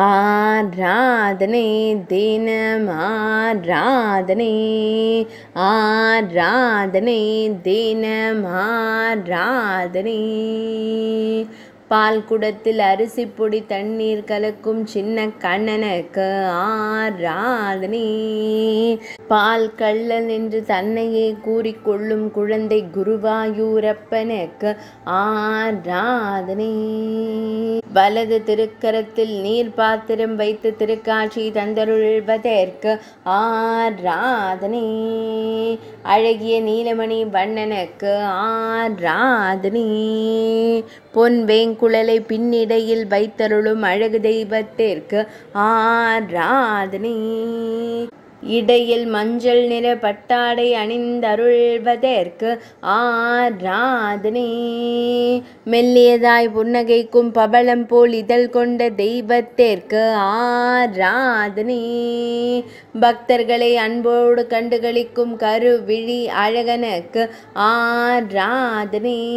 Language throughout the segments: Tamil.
आराधने दीन आराधने राधने आधने दीन பால் குடத்தில் அரிசி பொடி தண்ணீர் கலக்கும் சின்ன கண்ணனுக்கு ஆராதனை. பால் கள்ளன் என்று தன்னையே கூறிக்கொள்ளும் குழந்தை குருவாயூரப்பனுக்கு ஆராதனை. வலது திருக்கரத்தில் நீர் பாத்திரம் வைத்து திருக்காட்சி தந்தருள்வதற்கு ஆராதனே. அழகிய நீலமணி வண்ணனுக்கு ஆராதனி. பொன் வேங்குழலை பின்னிடையில் வைத்தருளும் அழகு தெய்வத்திற்கு ஆராதனி. இடையில் மஞ்சள் நிற பட்டாடை அணிந்தருள்வதற்கு ஆராதனை. மெல்லியதாய் புன்னகைக்கும் பபளம் போல் இதழ் கொண்ட தெய்வத்திற்கு ஆராதனை. பக்தர்களை அன்போடு கண்டுகளிக்கும் கருவிழி அழகனுக்கு ஆராதனை.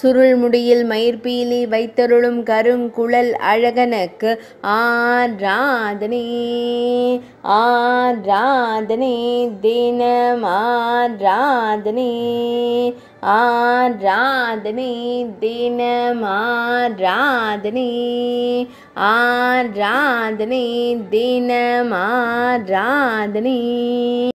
சுருள் முடியில் மயிர்பீலி வைத்தருளும் கருங்குழல் அழகனுக்கு ஆராதனே ஆராதனே தினம் ஆராதனே ஆராதனே தினம் ஆராதனே ஆராதனே தினம் ஆராதனே.